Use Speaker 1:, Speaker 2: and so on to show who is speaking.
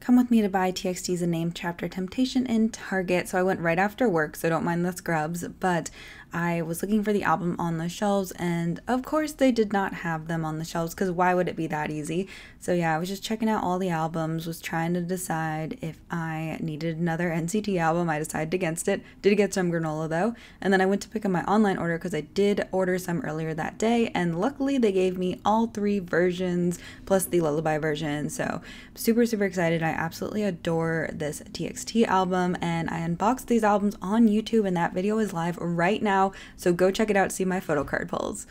Speaker 1: come with me to buy TXT's a name chapter Temptation in Target. So I went right after work, so don't mind the scrubs. But I was looking for the album on the shelves, and of course, they did not have them on the shelves because why would it be that easy? So yeah, I was just checking out all the albums, was trying to decide if I needed another NCT album. I decided against it. Did get some granola though, and then I went to pick up my online order because I did order some earlier that day, and luckily they gave me all three versions plus the lullaby version. So super super excited. I absolutely adore this TXT album, and I unboxed these albums on YouTube, and that video is live right now so go check it out, see my photo card pulls.